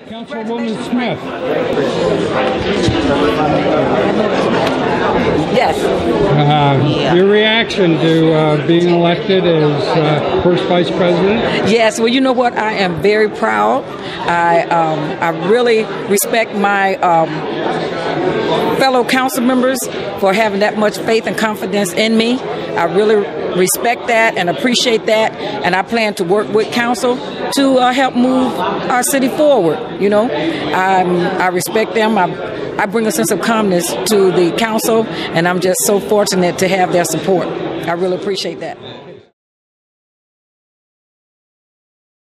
Councilwoman Smith. Yes. Uh, Your reaction to uh, being elected as uh, first vice president? Yes. Well, you know what? I am very proud. I um, I really respect my um, fellow council members for having that much faith and confidence in me. I really respect that and appreciate that, and I plan to work with council to uh, help move our city forward. You know, um, I respect them. I, I bring a sense of calmness to the council, and I'm just so fortunate to have their support. I really appreciate that.